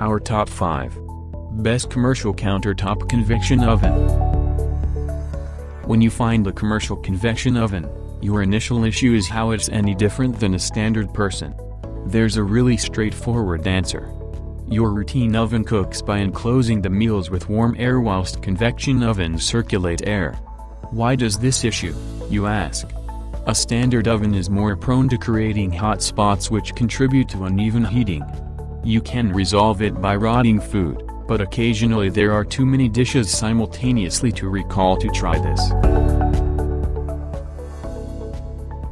Our top 5. Best Commercial Countertop Convection Oven. When you find a commercial convection oven, your initial issue is how it's any different than a standard person. There's a really straightforward answer. Your routine oven cooks by enclosing the meals with warm air whilst convection ovens circulate air. Why does this issue, you ask? A standard oven is more prone to creating hot spots which contribute to uneven heating. You can resolve it by rotting food, but occasionally there are too many dishes simultaneously to recall to try this.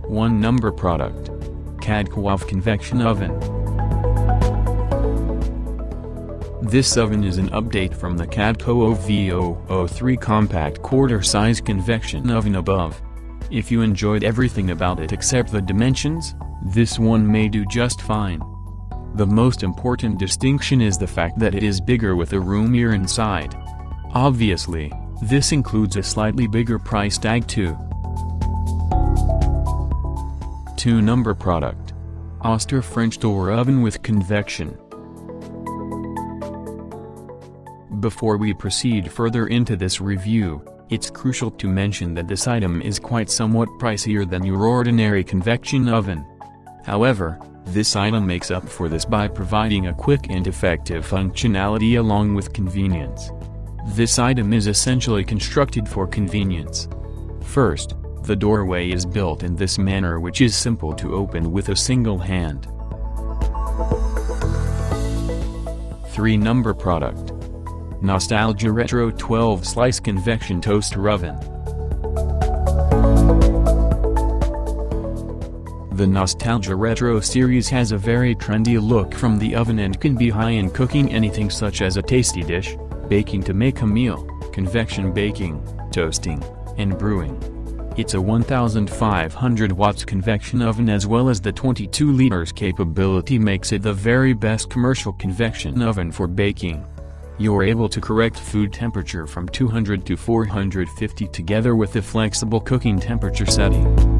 1 Number Product Cadco Convection Oven This oven is an update from the Cadco OV003 compact quarter-size convection oven above. If you enjoyed everything about it except the dimensions, this one may do just fine. The most important distinction is the fact that it is bigger with a roomier inside. Obviously, this includes a slightly bigger price tag too. 2 Number Product Oster French Door Oven with Convection Before we proceed further into this review, it's crucial to mention that this item is quite somewhat pricier than your ordinary convection oven. However, this item makes up for this by providing a quick and effective functionality along with convenience. This item is essentially constructed for convenience. First, the doorway is built in this manner which is simple to open with a single hand. 3 Number Product Nostalgia Retro 12 Slice Convection Toaster Oven. The Nostalgia Retro series has a very trendy look from the oven and can be high in cooking anything such as a tasty dish, baking to make a meal, convection baking, toasting, and brewing. It's a 1500 watts convection oven as well as the 22 liters capability makes it the very best commercial convection oven for baking. You're able to correct food temperature from 200 to 450 together with the flexible cooking temperature setting.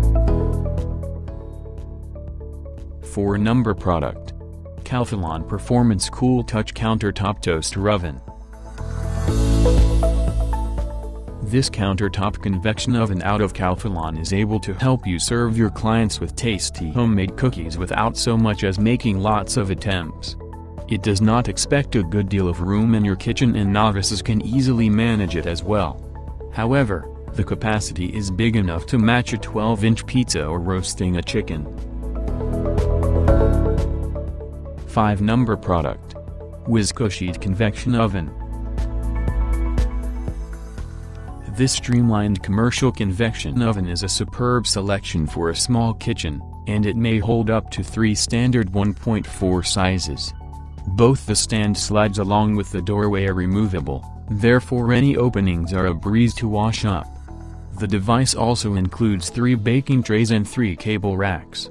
4 Number Product Calphalon Performance Cool Touch Countertop Toaster Oven This countertop convection oven out of Calphalon is able to help you serve your clients with tasty homemade cookies without so much as making lots of attempts. It does not expect a good deal of room in your kitchen and novices can easily manage it as well. However, the capacity is big enough to match a 12-inch pizza or roasting a chicken. 5 Number Product Whiz-Sheet Convection Oven This streamlined commercial convection oven is a superb selection for a small kitchen, and it may hold up to three standard 1.4 sizes. Both the stand slides along with the doorway are removable, therefore any openings are a breeze to wash up. The device also includes three baking trays and three cable racks.